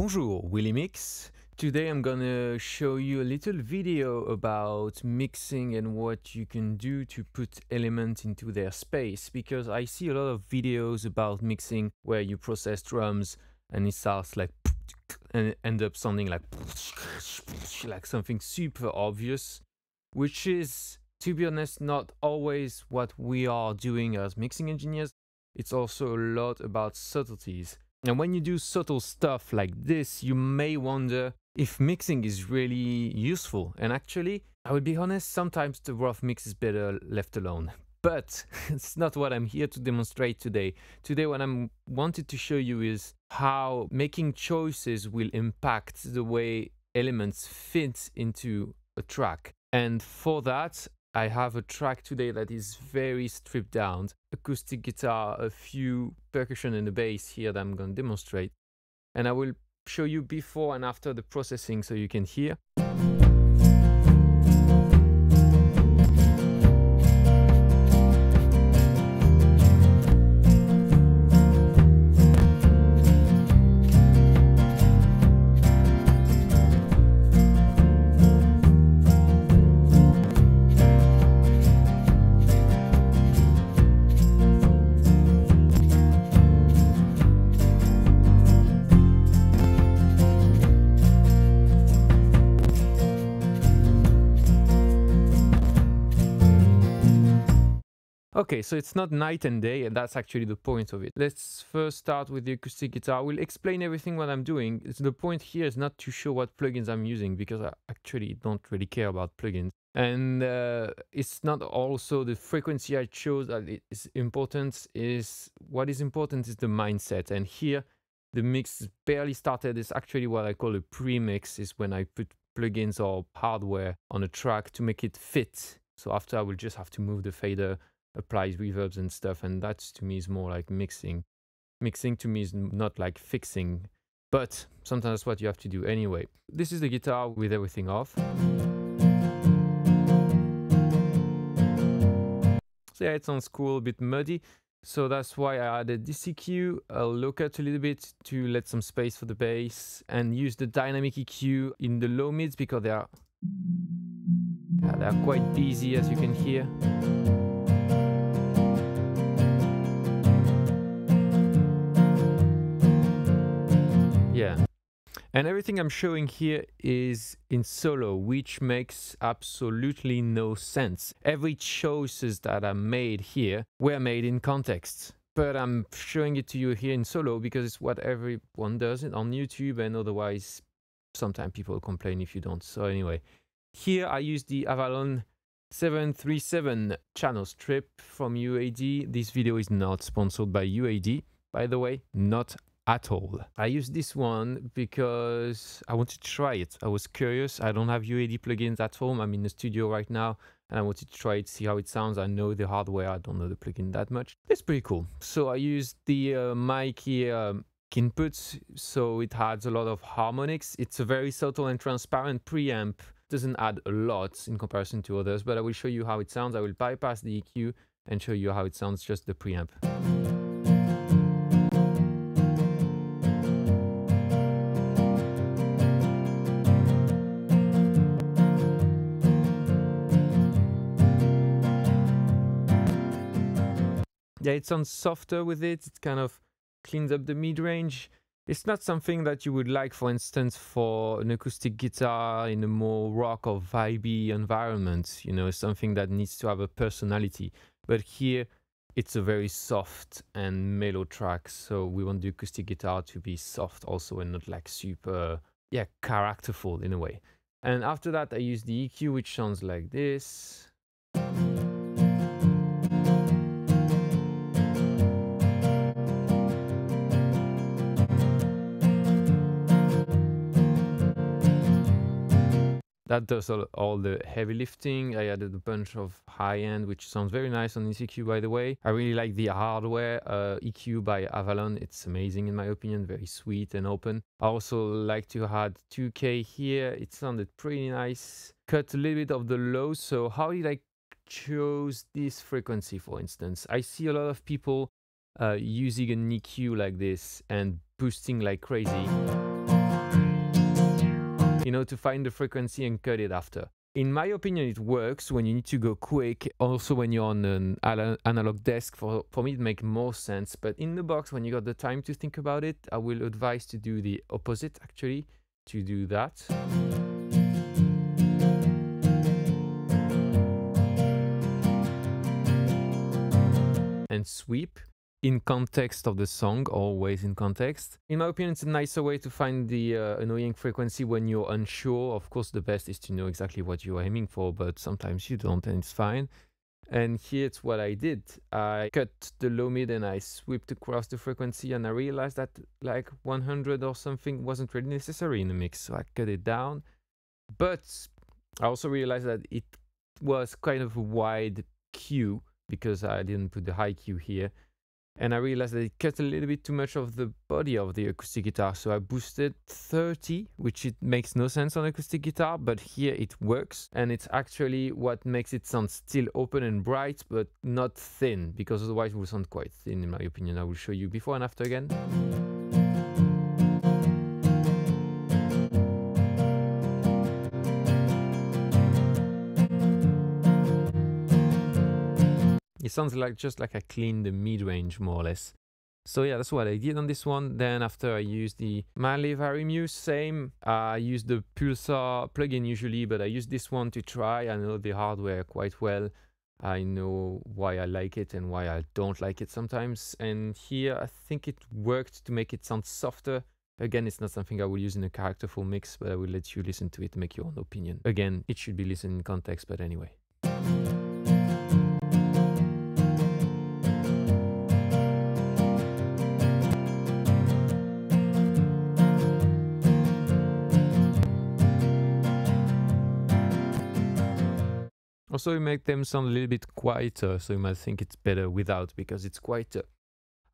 Bonjour, WheelieMix. Today I'm gonna show you a little video about mixing and what you can do to put elements into their space because I see a lot of videos about mixing where you process drums and it starts like and end up sounding like like something super obvious which is to be honest not always what we are doing as mixing engineers it's also a lot about subtleties and when you do subtle stuff like this, you may wonder if mixing is really useful. And actually, I will be honest, sometimes the rough mix is better left alone. But it's not what I'm here to demonstrate today. Today, what I'm wanted to show you is how making choices will impact the way elements fit into a track. And for that, I have a track today that is very stripped down. Acoustic guitar, a few percussion and a bass here that I'm going to demonstrate. And I will show you before and after the processing so you can hear. Okay, so it's not night and day, and that's actually the point of it. Let's first start with the acoustic guitar. I will explain everything what I'm doing. It's the point here is not to show what plugins I'm using because I actually don't really care about plugins. And uh, it's not also the frequency I chose that is important. Is what is important is the mindset. And here, the mix barely started. It's actually what I call a pre-mix. Is when I put plugins or hardware on a track to make it fit. So after I will just have to move the fader applies reverbs and stuff and that to me is more like mixing. Mixing to me is not like fixing but sometimes that's what you have to do anyway. This is the guitar with everything off. So yeah it sounds cool a bit muddy. So that's why I added this EQ, I'll low cut a little bit to let some space for the bass and use the dynamic EQ in the low mids because they are yeah, they are quite busy as you can hear. Yeah. Mm. And everything I'm showing here is in solo, which makes absolutely no sense. Every choices that are made here were made in context. But I'm showing it to you here in solo because it's what everyone does it on YouTube and otherwise sometimes people complain if you don't. So anyway, here I use the Avalon 737 channel strip from UAD. This video is not sponsored by UAD, by the way, not at all. I use this one because I wanted to try it. I was curious. I don't have UAD plugins at home. I'm in the studio right now and I wanted to try it, see how it sounds. I know the hardware. I don't know the plugin that much. It's pretty cool. So I used the uh, mic here um, inputs so it adds a lot of harmonics. It's a very subtle and transparent preamp. Doesn't add a lot in comparison to others, but I will show you how it sounds. I will bypass the EQ and show you how it sounds just the preamp. Yeah, it sounds softer with it. It kind of cleans up the mid range. It's not something that you would like, for instance, for an acoustic guitar in a more rock or vibey environment. You know, something that needs to have a personality. But here, it's a very soft and mellow track. So we want the acoustic guitar to be soft also and not like super, yeah, characterful in a way. And after that, I use the EQ, which sounds like this. That does all, all, the heavy lifting. I added a bunch of high end, which sounds very nice on this EQ, by the way. I really like the hardware uh, EQ by Avalon. It's amazing in my opinion, very sweet and open. I also like to add 2K here. It sounded pretty nice. Cut a little bit of the low. So how did I choose this frequency, for instance? I see a lot of people uh, using an EQ like this and boosting like crazy. You know, to find the frequency and cut it after. In my opinion, it works when you need to go quick. Also, when you're on an analog desk, for, for me, it makes more sense. But in the box, when you got the time to think about it, I will advise to do the opposite, actually, to do that. And sweep in context of the song, always in context. In my opinion, it's a nicer way to find the uh, annoying frequency when you're unsure. Of course, the best is to know exactly what you're aiming for, but sometimes you don't, and it's fine. And here it's what I did. I cut the low mid and I swept across the frequency, and I realized that like 100 or something wasn't really necessary in the mix, so I cut it down. But I also realized that it was kind of a wide Q because I didn't put the high Q here and I realized that it cut a little bit too much of the body of the acoustic guitar. So I boosted 30, which it makes no sense on acoustic guitar, but here it works. And it's actually what makes it sound still open and bright, but not thin, because otherwise it will sound quite thin, in my opinion. I will show you before and after again. It sounds like just like I cleaned the mid-range more or less. So yeah, that's what I did on this one. Then after I used the Manley Varimuse, same. I use the Pulsar plugin usually, but I use this one to try. I know the hardware quite well. I know why I like it and why I don't like it sometimes. And here I think it worked to make it sound softer. Again, it's not something I will use in a characterful mix, but I will let you listen to it, make your own opinion. Again, it should be listened in context, but anyway. Also, we make them sound a little bit quieter, so you might think it's better without because it's quieter.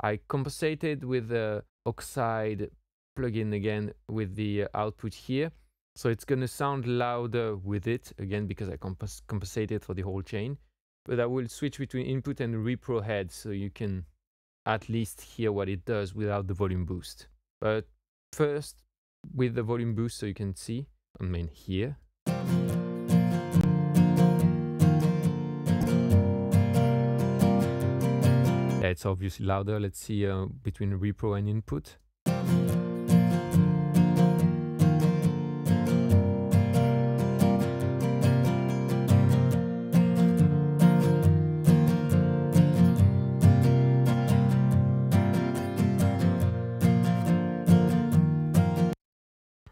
I compensated with the oxide plugin again with the uh, output here. So it's going to sound louder with it, again, because I compens compensated for the whole chain. But I will switch between input and repro head so you can at least hear what it does without the volume boost. But first, with the volume boost so you can see, I mean here. It's obviously louder. Let's see uh, between repro and input.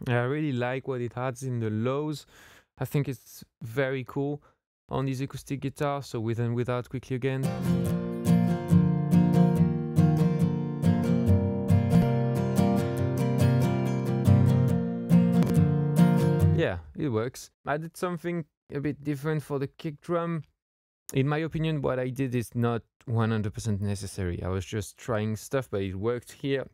I really like what it adds in the lows. I think it's very cool on this acoustic guitar. So with and without quickly again. It works. I did something a bit different for the kick drum. In my opinion, what I did is not 100% necessary. I was just trying stuff, but it worked here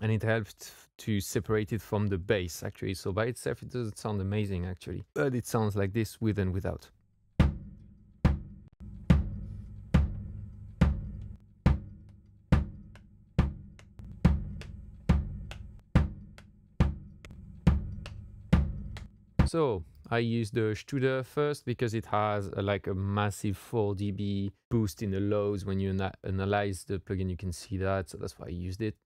and it helped to separate it from the bass actually. So by itself, it doesn't sound amazing actually, but it sounds like this with and without. So I use the Studer first because it has a, like a massive 4 dB boost in the lows. When you ana analyze the plugin, you can see that. So that's why I used it.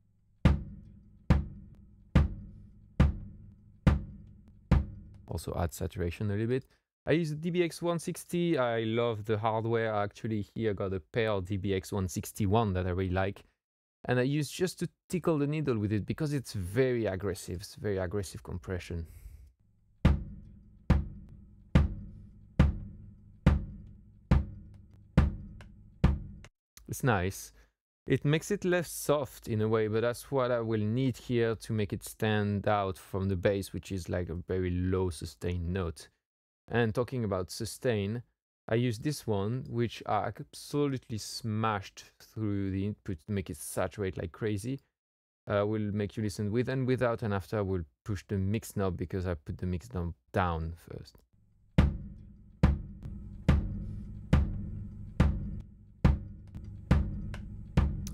Also add saturation a little bit. I use the DBX 160. I love the hardware. Actually, here I got a pair DBX 161 that I really like. And I use just to tickle the needle with it because it's very aggressive. It's very aggressive compression. It's nice. It makes it less soft in a way, but that's what I will need here to make it stand out from the bass, which is like a very low sustain note. And talking about sustain, I use this one, which I absolutely smashed through the input to make it saturate like crazy. I uh, will make you listen with and without, and after I will push the mix knob because I put the mix knob down first.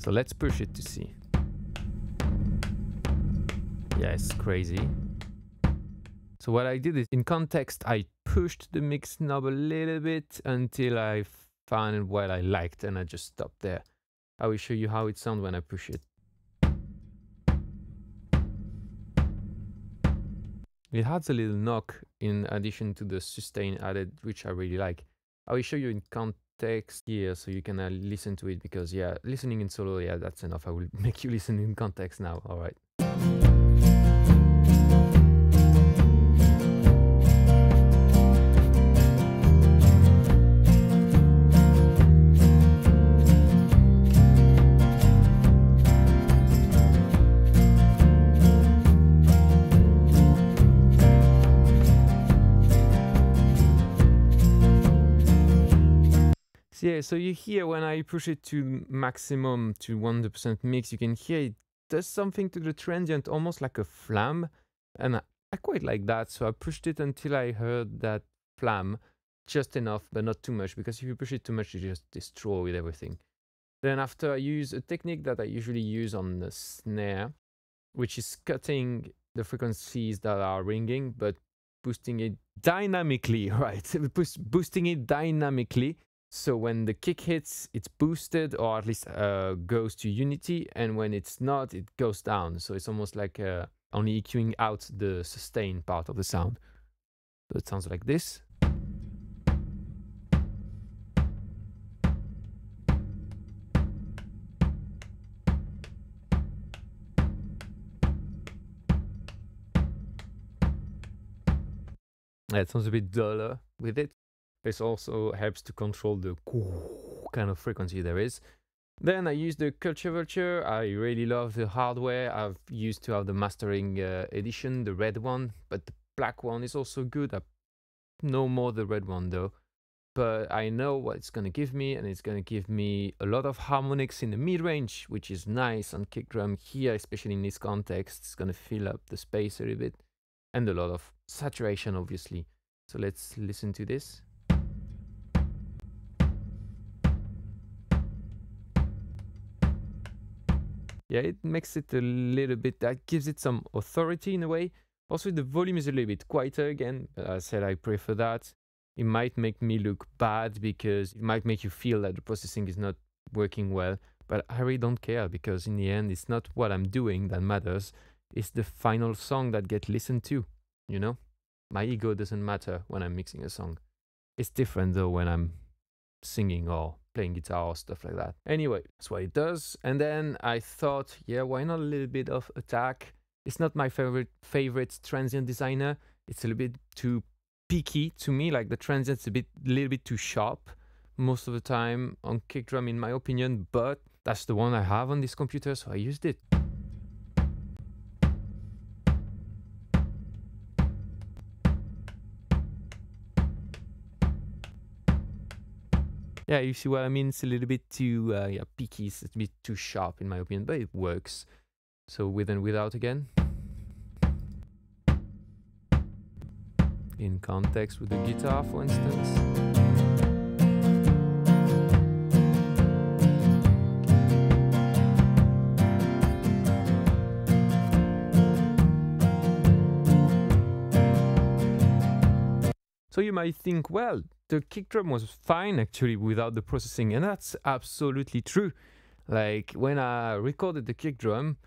So let's push it to see. Yeah, it's crazy. So what I did is in context, I pushed the mix knob a little bit until I found what I liked and I just stopped there. I will show you how it sounds when I push it. It has a little knock in addition to the sustain added, which I really like. I will show you in context here so you can uh, listen to it because yeah, listening in solo, yeah, that's enough. I will make you listen in context now. All right. Yeah, so you hear when I push it to maximum to 100% mix, you can hear it does something to the transient, almost like a flam. And I, I quite like that. So I pushed it until I heard that flam just enough, but not too much, because if you push it too much, you just destroy everything. Then after I use a technique that I usually use on the snare, which is cutting the frequencies that are ringing, but boosting it dynamically, right? boosting it dynamically so when the kick hits, it's boosted or at least uh, goes to unity, and when it's not, it goes down. So it's almost like uh, only EQing out the sustain part of the sound. So it sounds like this. It sounds a bit duller with it. This also helps to control the kind of frequency there is. Then I use the Culture Vulture. I really love the hardware. I've used to have the mastering uh, edition, the red one, but the black one is also good. I know more the red one though. But I know what it's going to give me, and it's going to give me a lot of harmonics in the mid range, which is nice on kick drum here, especially in this context. It's going to fill up the space a little bit, and a lot of saturation, obviously. So let's listen to this. Yeah, it makes it a little bit, that gives it some authority in a way. Also, the volume is a little bit quieter again. I said I prefer that. It might make me look bad because it might make you feel that the processing is not working well. But I really don't care because in the end, it's not what I'm doing that matters. It's the final song that gets listened to, you know? My ego doesn't matter when I'm mixing a song. It's different though when I'm singing or playing guitar or stuff like that. Anyway, that's what it does. And then I thought, yeah, why not a little bit of attack? It's not my favorite favorite transient designer. It's a little bit too peaky to me. Like the transient's a bit, little bit too sharp most of the time on kick drum, in my opinion. But that's the one I have on this computer, so I used it. Yeah, you see what I mean? It's a little bit too uh, yeah peaky. It's a bit too sharp in my opinion, but it works. So with and without again. In context with the guitar, for instance. So you might think, well, the kick drum was fine actually without the processing, and that's absolutely true. Like when I recorded the kick drum,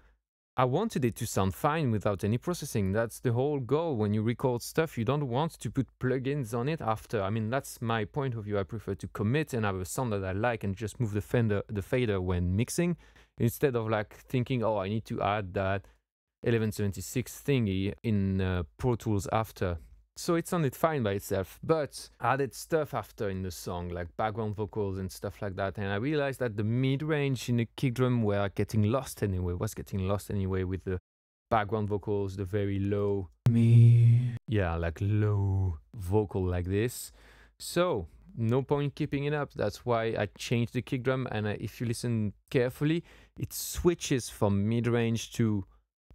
I wanted it to sound fine without any processing. That's the whole goal. When you record stuff, you don't want to put plugins on it after. I mean, that's my point of view. I prefer to commit and have a sound that I like and just move the fender, the fader when mixing, instead of like thinking, oh, I need to add that 1176 thingy in uh, Pro Tools after so it sounded fine by itself, but added stuff after in the song, like background vocals and stuff like that. And I realized that the mid range in the kick drum were getting lost anyway, was getting lost anyway with the background vocals, the very low me. Yeah, like low vocal like this. So no point keeping it up. That's why I changed the kick drum. And uh, if you listen carefully, it switches from mid range to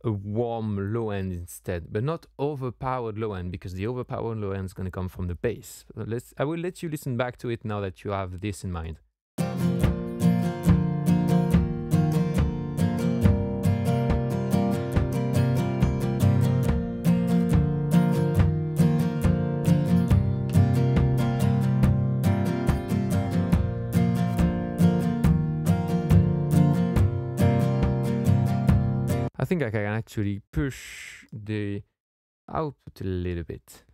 a warm low end instead, but not overpowered low end because the overpowered low end is going to come from the bass. let's, I will let you listen back to it now that you have this in mind. Actually push the output a little bit.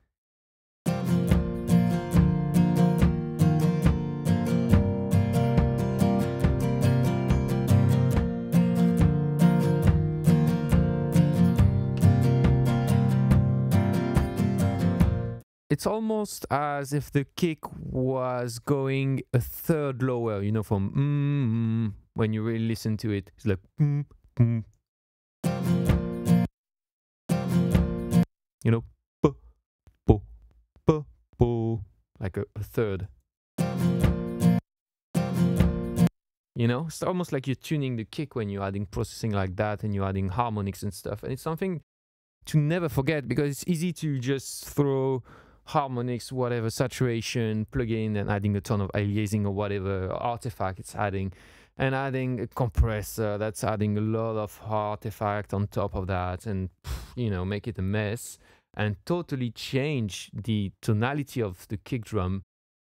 it's almost as if the kick was going a third lower, you know, from mm, when you really listen to it. It's like mm, mm. You know, bo, bo, bo, bo, like a, a third. You know, it's almost like you're tuning the kick when you're adding processing like that and you're adding harmonics and stuff. And it's something to never forget because it's easy to just throw harmonics, whatever saturation, plug in and adding a ton of aliasing or whatever artifact it's adding, and adding a compressor that's adding a lot of artifact on top of that, and you know make it a mess and totally change the tonality of the kick drum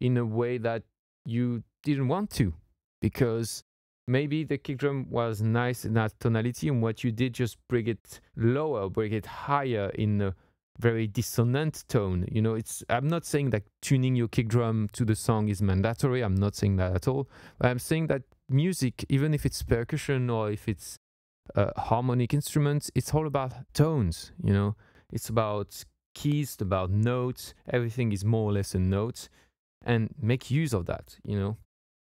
in a way that you didn't want to, because maybe the kick drum was nice in that tonality and what you did just bring it lower bring it higher in a very dissonant tone. You know, it's I'm not saying that tuning your kick drum to the song is mandatory. I'm not saying that at all. I'm saying that music, even if it's percussion or if it's uh, harmonic instruments, it's all about tones. You know, it's about keys, about notes. Everything is more or less a note, and make use of that. You know,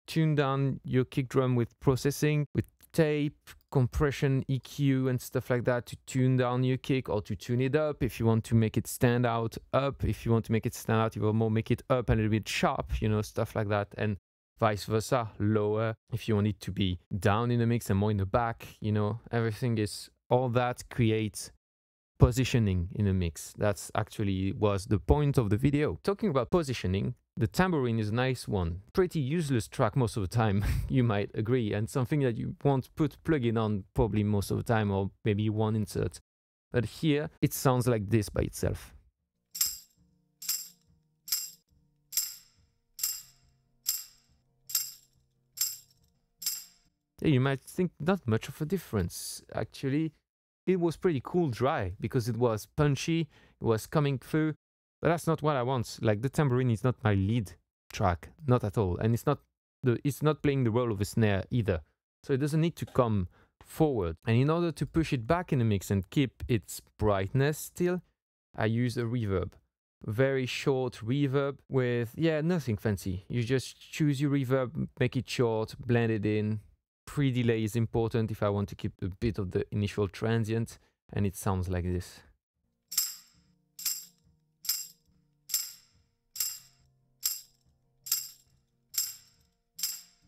tune down your kick drum with processing, with tape, compression, EQ, and stuff like that to tune down your kick or to tune it up. If you want to make it stand out, up. If you want to make it stand out even more, make it up a little bit sharp, you know, stuff like that. And vice versa, lower. If you want it to be down in the mix and more in the back, you know, everything is all that creates positioning in a mix. That's actually was the point of the video. Talking about positioning, the tambourine is a nice one. Pretty useless track most of the time, you might agree, and something that you won't put plugin on probably most of the time, or maybe one insert. But here, it sounds like this by itself. You might think not much of a difference. Actually, it was pretty cool dry because it was punchy, it was coming through, but that's not what I want. Like the tambourine is not my lead track, not at all, and it's not the it's not playing the role of a snare either. So it doesn't need to come forward. And in order to push it back in the mix and keep its brightness still, I use a reverb. Very short reverb with, yeah, nothing fancy. You just choose your reverb, make it short, blend it in. Pre delay is important if I want to keep a bit of the initial transient, and it sounds like this.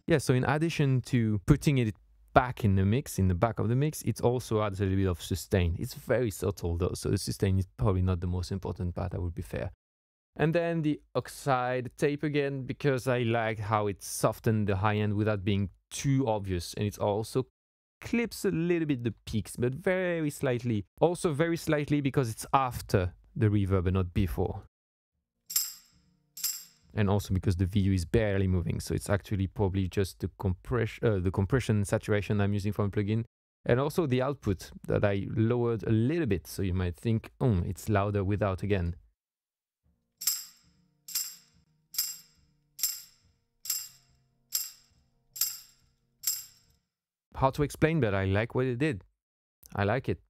Yeah, so in addition to putting it back in the mix, in the back of the mix, it also adds a little bit of sustain. It's very subtle though, so the sustain is probably not the most important part, I would be fair. And then the oxide tape again, because I like how it softened the high end without being too obvious. And it also clips a little bit the peaks, but very slightly. Also very slightly because it's after the reverb and not before and also because the VU is barely moving. So it's actually probably just the compression, uh, the compression saturation I'm using from a plugin, and also the output that I lowered a little bit. So you might think, oh, it's louder without again. How to explain, but I like what it did. I like it.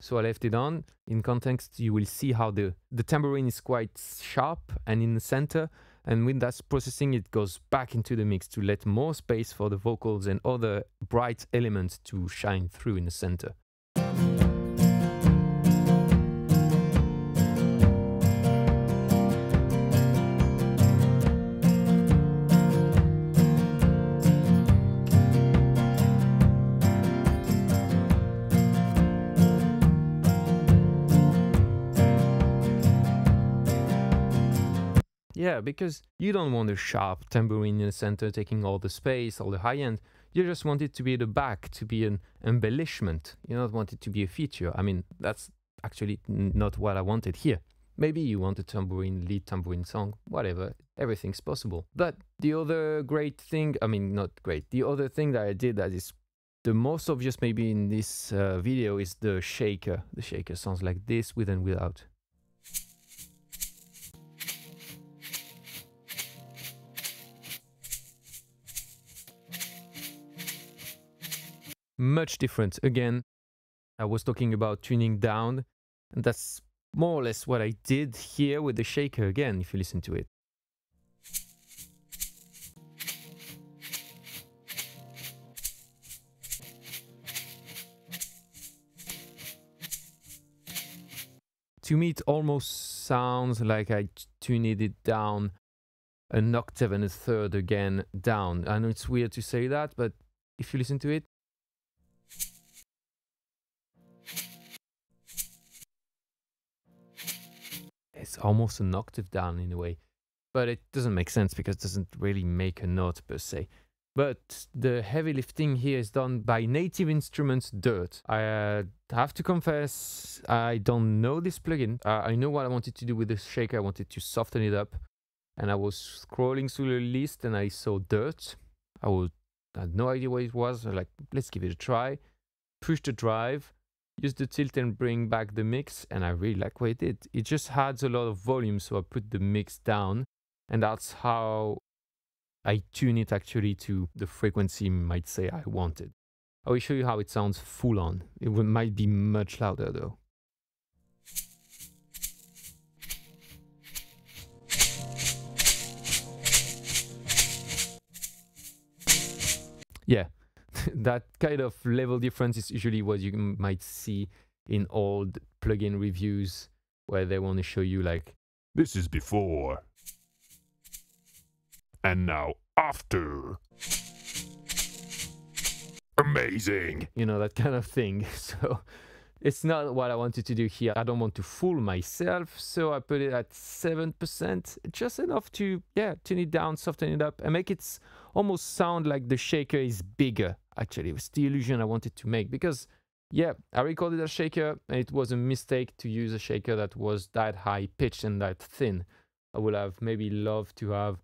So I left it on. In context, you will see how the, the tambourine is quite sharp and in the center, and when that's processing, it goes back into the mix to let more space for the vocals and other bright elements to shine through in the center. Yeah, because you don't want a sharp tambourine in the center taking all the space, all the high end. You just want it to be the back, to be an embellishment. You don't want it to be a feature. I mean, that's actually not what I wanted here. Maybe you want a tambourine, lead tambourine song, whatever. Everything's possible. But the other great thing, I mean, not great, the other thing that I did that is the most obvious maybe in this uh, video is the shaker. The shaker sounds like this with and without. Much different. Again, I was talking about tuning down, and that's more or less what I did here with the shaker again, if you listen to it. to me, it almost sounds like I tuned it down an octave and a third again down. I know it's weird to say that, but if you listen to it, it's almost an octave down in a way. But it doesn't make sense because it doesn't really make a note per se. But the heavy lifting here is done by Native Instruments Dirt. I uh, have to confess, I don't know this plugin. Uh, I know what I wanted to do with the shaker. I wanted to soften it up. And I was scrolling through the list and I saw Dirt. I, would, I had no idea what it was. I'm like, let's give it a try. Push the drive, use the tilt and bring back the mix. And I really like what it did. It just adds a lot of volume. So I put the mix down. And that's how I tune it actually to the frequency might say I wanted. I will show you how it sounds full on. It might be much louder though. Yeah, that kind of level difference is usually what you might see in old plugin reviews where they want to show you like, this is before, and now after. Amazing! You know, that kind of thing. So it's not what I wanted to do here. I don't want to fool myself, so I put it at 7%, just enough to, yeah, tune it down, soften it up, and make it almost sound like the shaker is bigger, actually. It was the illusion I wanted to make, because, yeah, I recorded a shaker, and it was a mistake to use a shaker that was that high pitched and that thin. I would have maybe loved to have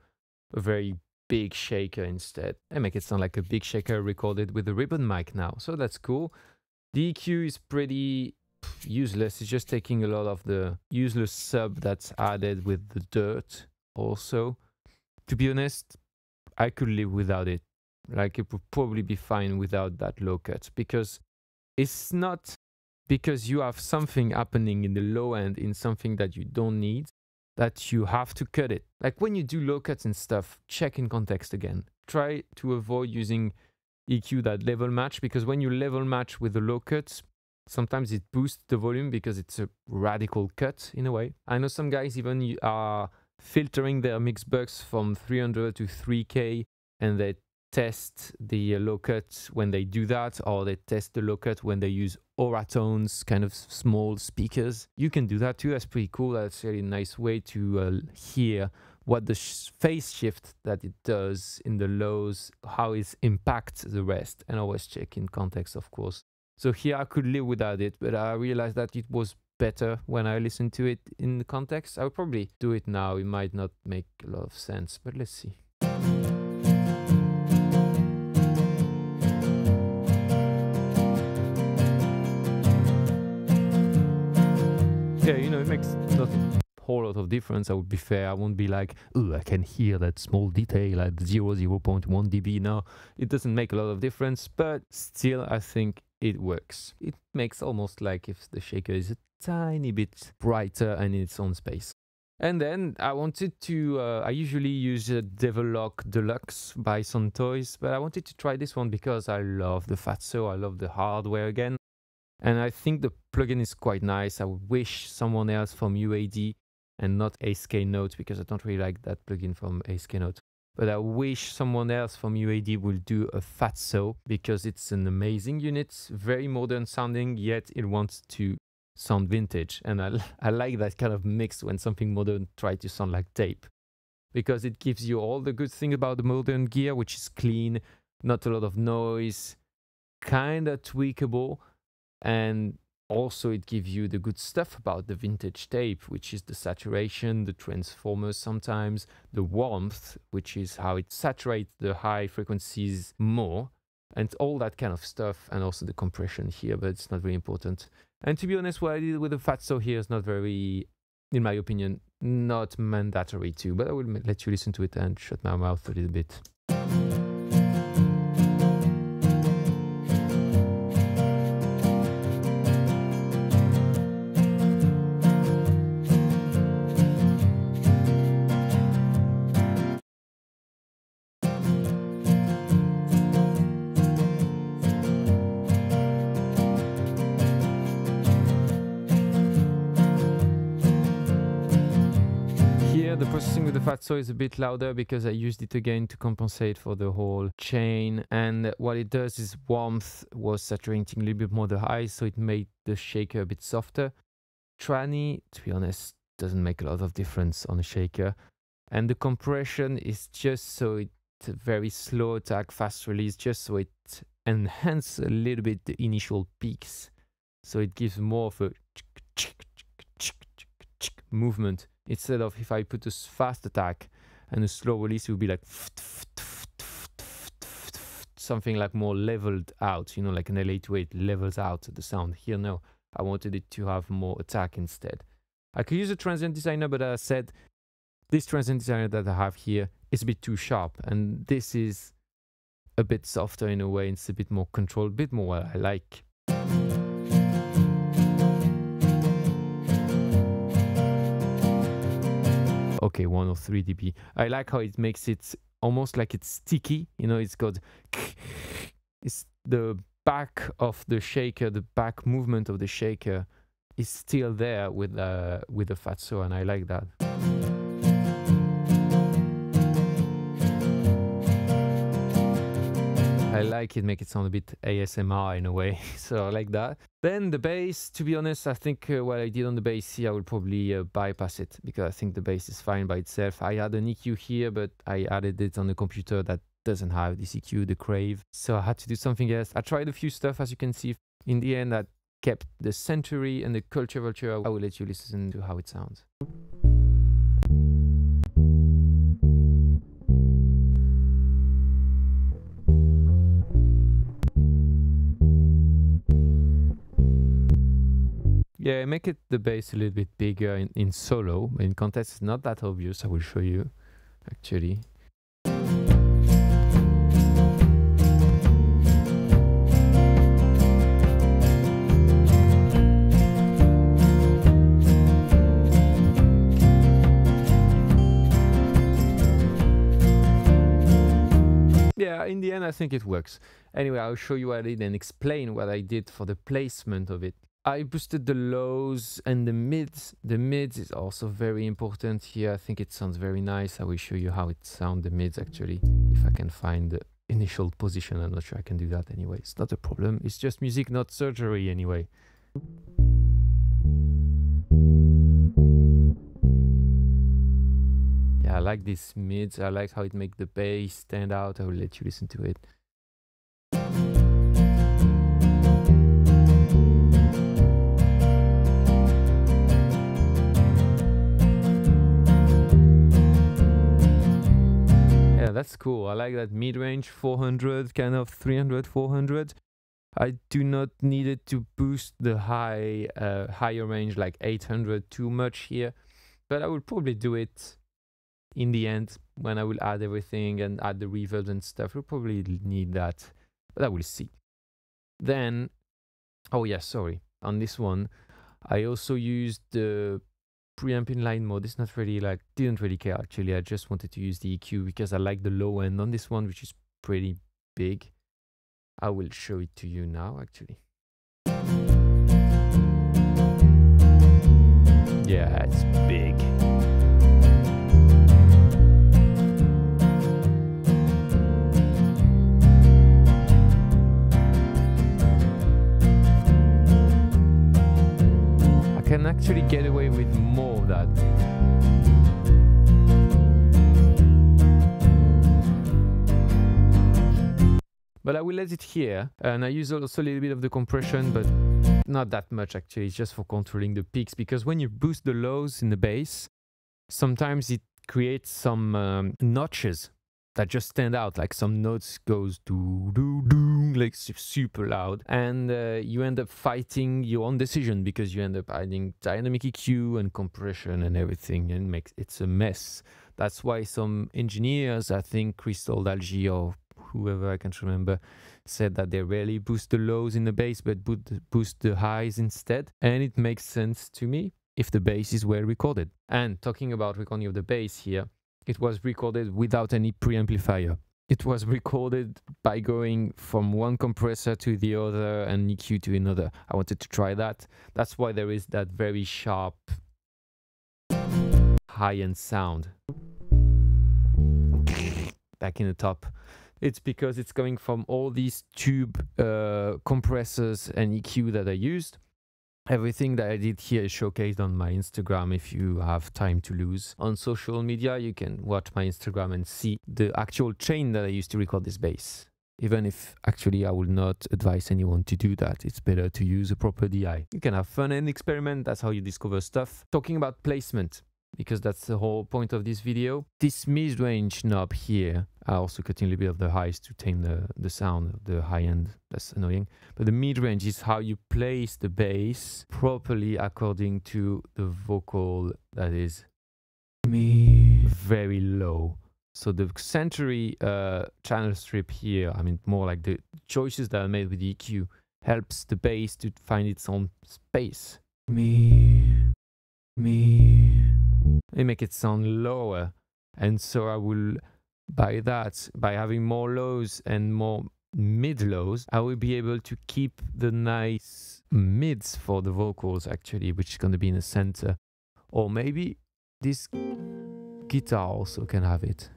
a very big shaker instead. and make it sound like a big shaker recorded with a ribbon mic now, so that's cool. The EQ is pretty useless. It's just taking a lot of the useless sub that's added with the dirt also. To be honest, I could live without it. Like it would probably be fine without that low cut because it's not because you have something happening in the low end in something that you don't need that you have to cut it. Like when you do low cuts and stuff, check in context again. Try to avoid using EQ that level match because when you level match with the low cuts, sometimes it boosts the volume because it's a radical cut in a way. I know some guys even are filtering their mix bus from 300 to 3K and they test the low cut when they do that, or they test the low cut when they use Auratones, kind of small speakers. You can do that too. That's pretty cool. That's a really nice way to uh, hear what the sh phase shift that it does in the lows, how it impacts the rest, and always check in context, of course. So here I could live without it, but I realized that it was better when I listen to it in the context. I would probably do it now. It might not make a lot of sense, but let's see. yeah, you know, it makes not a whole lot of difference. I would be fair. I won't be like, oh, I can hear that small detail at 0, 0.1 dB. No, it doesn't make a lot of difference, but still, I think it works. It makes almost like if the shaker is a tiny bit brighter and in its own space. And then I wanted to, uh, I usually use a Devil-Loc Deluxe by Soundtoys, but I wanted to try this one because I love the Fatso, I love the hardware again. And I think the plugin is quite nice. I wish someone else from UAD and not ASK Note because I don't really like that plugin from ASK Note. But I wish someone else from UAD will do a Fatso because it's an amazing unit, very modern sounding, yet it wants to sound vintage. And I, I like that kind of mix when something modern tries to sound like tape because it gives you all the good thing about the modern gear, which is clean, not a lot of noise, kind of tweakable, and also it gives you the good stuff about the vintage tape which is the saturation the transformers sometimes the warmth which is how it saturates the high frequencies more and all that kind of stuff, and also the compression here, but it's not very important. And to be honest, what I did with the Fatso here is not very, in my opinion, not mandatory too, but I will let you listen to it and shut my mouth a little bit. The processing with the Fatso is a bit louder because I used it again to compensate for the whole chain. And what it does is warmth was saturating a little bit more the high, so it made the shaker a bit softer. Tranny, to be honest, doesn't make a lot of difference on a shaker. And the compression is just so it's a very slow attack, fast release, just so it enhances a little bit the initial peaks. So it gives more of a movement instead of if I put a fast attack and a slow release, it would be like something like more leveled out, you know, like an LA-2A levels out the sound. Here, no, I wanted it to have more attack instead. I could use a transient designer, but as I said, this transient designer that I have here is a bit too sharp, and this is a bit softer in a way. It's a bit more controlled, a bit more what I like. Okay 103 dB. I like how it makes it almost like it's sticky. You know, it's got it's the back of the shaker, the back movement of the shaker is still there with uh, with the Fatso, and I like that. I like it, make it sound a bit ASMR in a way, so I like that. Then the bass, to be honest, I think uh, what I did on the bass here, I will probably uh, bypass it because I think the bass is fine by itself. I had an EQ here, but I added it on the computer that doesn't have this EQ, the Crave. So I had to do something else. I tried a few stuff, as you can see. In the end, I kept the Century and the Culture Vulture. I will let you listen to how it sounds. Yeah, make it the bass a little bit bigger in, in solo. In context, it's not that obvious. I will show you, actually. Yeah, in the end, I think it works. Anyway, I'll show you what I did and explain what I did for the placement of it. I boosted the lows and the mids. The mids is also very important here. I think it sounds very nice. I will show you how it sounds, the mids actually, if I can find the initial position. I'm not sure I can do that anyway. It's not a problem. It's just music, not surgery anyway. Yeah, I like these mids. I like how it makes the bass stand out. I will let you listen to it. That's cool. I like that mid-range 400, kind of 300, 400. I do not need it to boost the high, uh, higher range like 800 too much here, but I will probably do it in the end when I will add everything and add the reverb and stuff. We'll probably need that, but I will see. Then, oh yeah, sorry. On this one, I also used the preamp inline mode. It's not really like, didn't really care actually. I just wanted to use the EQ because I like the low end on this one, which is pretty big. I will show it to you now actually. Yeah, it's big. Can actually get away with more of that. But I will let it here, and I use also a little bit of the compression, but not that much actually, it's just for controlling the peaks, because when you boost the lows in the bass, sometimes it creates some um, notches that just stand out, like some notes goes do do do, like super loud, and uh, you end up fighting your own decision because you end up adding dynamic EQ and compression and everything, and makes it's a mess. That's why some engineers, I think Chris Lord-Alge or whoever I can't remember, said that they rarely boost the lows in the bass but boost the highs instead. And it makes sense to me if the bass is well recorded. And talking about recording of the bass here, it was recorded without any preamplifier. It was recorded by going from one compressor to the other and EQ to another. I wanted to try that. That's why there is that very sharp high-end sound back in the top. It's because it's coming from all these tube uh, compressors and EQ that I used. Everything that I did here is showcased on my Instagram if you have time to lose. On social media, you can watch my Instagram and see the actual chain that I used to record this bass. Even if actually I would not advise anyone to do that, it's better to use a proper DI. You can have fun and experiment, that's how you discover stuff. Talking about placement, because that's the whole point of this video. This mid-range knob here, I also cutting a little bit of the highs to tame the, the sound of the high end. That's annoying. But the mid-range is how you place the bass properly according to the vocal that is me very low. So the Century uh, channel strip here, I mean more like the choices that are made with the EQ, helps the bass to find its own space. Me, me, they make it sound lower. And so I will, by that, by having more lows and more mid lows, I will be able to keep the nice mids for the vocals actually, which is going to be in the center. Or maybe this guitar also can have it.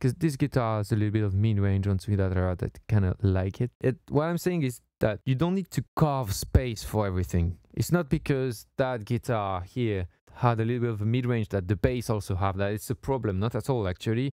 Because this guitar has a little bit of mid range on Sweetadara that kind of like it. it. What I'm saying is that you don't need to carve space for everything. It's not because that guitar here had a little bit of a mid-range that the bass also have that it's a problem, not at all actually.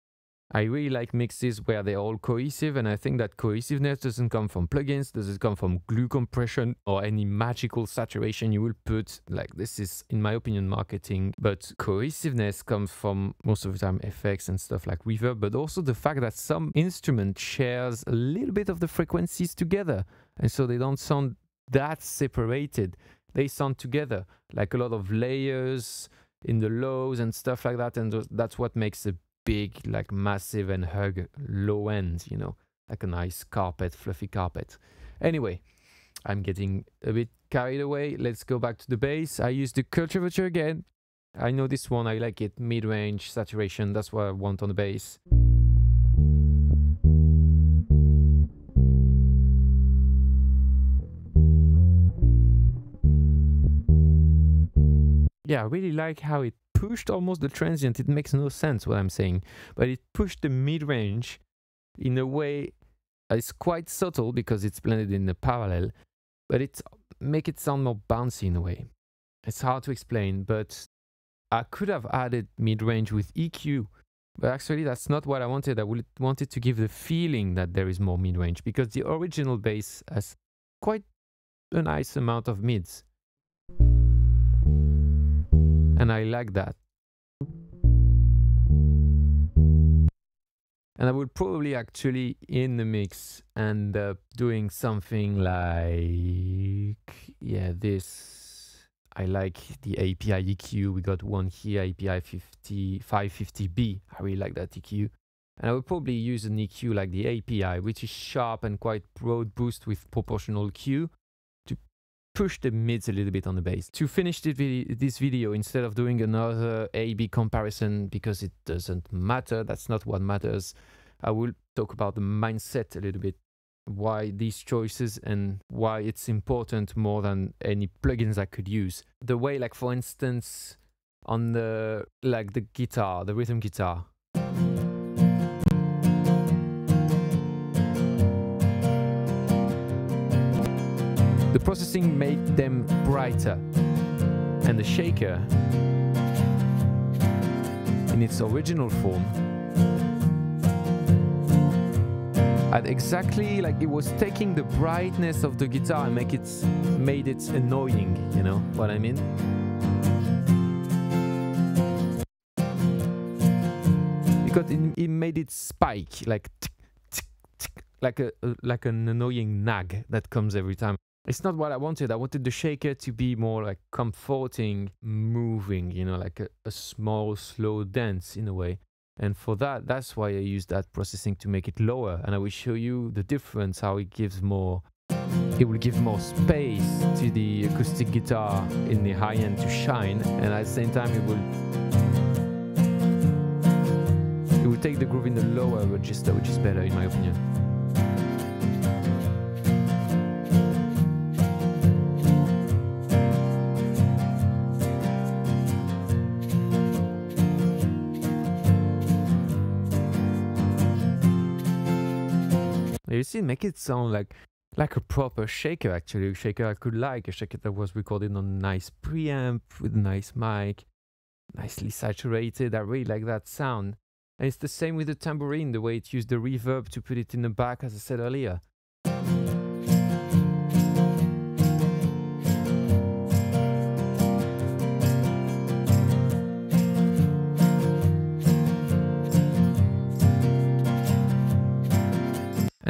I really like mixes where they're all cohesive and I think that cohesiveness doesn't come from plugins, doesn't come from glue compression or any magical saturation you will put. Like this is, in my opinion, marketing, but cohesiveness comes from most of the time effects and stuff like reverb, but also the fact that some instrument shares a little bit of the frequencies together and so they don't sound that separated they sound together like a lot of layers in the lows and stuff like that and that's what makes a big like massive and hug low end you know like a nice carpet fluffy carpet. Anyway i'm getting a bit carried away. Let's go back to the bass i use the Culture Vulture again. I know this one i like it. Mid-range saturation that's what i want on the bass yeah, I really like how it pushed almost the transient. It makes no sense what I'm saying, but it pushed the mid range in a way uh, it's quite subtle because it's blended in the parallel, but it make it sound more bouncy in a way. It's hard to explain, but I could have added mid range with EQ, but actually that's not what I wanted. I wanted to give the feeling that there is more mid range because the original bass has quite a nice amount of mids and I like that. And I would probably actually in the mix end up doing something like, yeah, this. I like the API EQ. We got one here, API 50, 550B. I really like that EQ. And I would probably use an EQ like the API, which is sharp and quite broad boost with proportional Q push the mids a little bit on the bass. To finish this video, instead of doing another A-B comparison, because it doesn't matter, that's not what matters, I will talk about the mindset a little bit, why these choices and why it's important more than any plugins I could use. The way, like for instance, on the like the guitar, the rhythm guitar, The processing made them brighter, and the shaker, in its original form, had exactly like it was taking the brightness of the guitar and make it made it annoying. You know what I mean? Because it, it made it spike like like a, a like an annoying nag that comes every time. It's not what I wanted. I wanted the shaker to be more like comforting, moving, you know, like a, a small, slow dance in a way. And for that, that's why I use that processing to make it lower. And I will show you the difference, how it gives more, it will give more space to the acoustic guitar in the high end to shine. And at the same time, it will, it will take the groove in the lower register, which is better in my opinion. Make it sound like like a proper shaker actually, a shaker I could like, a shaker that was recorded on a nice preamp with a nice mic, nicely saturated. I really like that sound. And it's the same with the tambourine, the way it used the reverb to put it in the back, as I said earlier.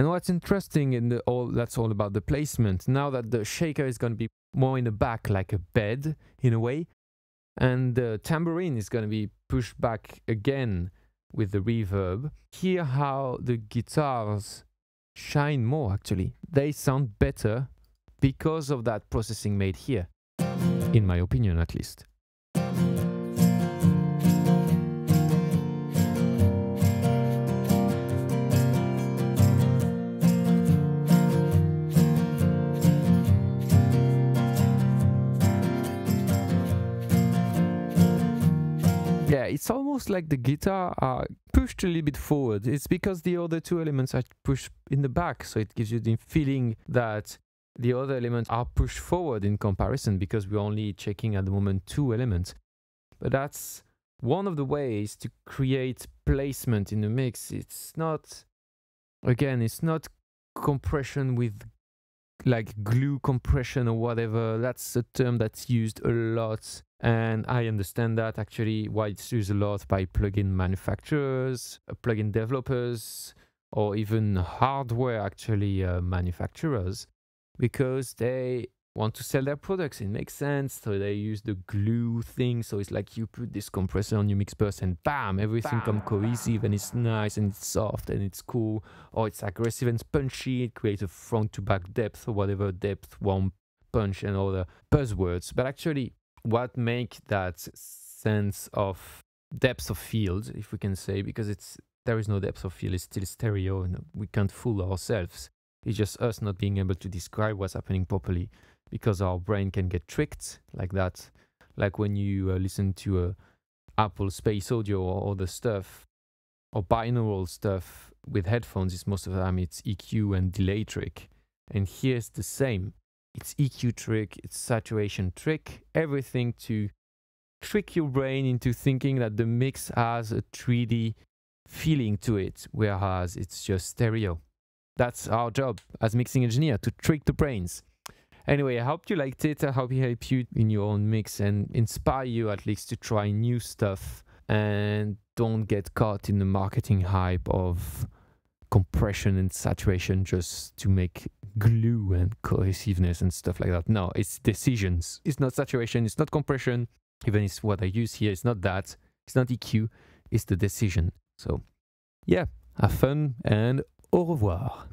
And what's interesting in the all that's all about the placement. Now that the shaker is going to be more in the back like a bed in a way, and the tambourine is going to be pushed back again with the reverb. Hear how the guitars shine more actually. They sound better because of that processing made here, in my opinion at least. Yeah, it's almost like the guitar pushed a little bit forward. It's because the other two elements are pushed in the back, so it gives you the feeling that the other elements are pushed forward in comparison because we're only checking at the moment two elements. But that's one of the ways to create placement in the mix. It's not, again, it's not compression with like glue compression or whatever. That's a term that's used a lot and I understand that actually why it's used a lot by plugin manufacturers, uh, plugin developers, or even hardware actually uh, manufacturers, because they want to sell their products. It makes sense. So they use the glue thing. So it's like you put this compressor on your mix bus and bam, everything bam. comes cohesive and it's nice and it's soft and it's cool. Or it's aggressive and punchy. It creates a front to back depth or whatever depth, warm, punch and all the buzzwords. But actually, what make that sense of depth of field, if we can say, because it's there is no depth of field, it's still stereo, and we can't fool ourselves. It's just us not being able to describe what's happening properly, because our brain can get tricked like that. Like when you uh, listen to a Apple Spatial Audio or other stuff, or binaural stuff with headphones, it's most of the time it's EQ and delay trick. And here's the same it's EQ trick, it's saturation trick, everything to trick your brain into thinking that the mix has a 3D feeling to it, whereas it's just stereo. That's our job as mixing engineer to trick the brains. Anyway, I hope you liked it. I hope it helped you in your own mix and inspire you at least to try new stuff and don't get caught in the marketing hype of compression and saturation just to make glue and cohesiveness and stuff like that. No, it's decisions. It's not saturation, it's not compression. Even it's what I use here, it's not that. It's not EQ, it's the decision. So, yeah, have fun and au revoir.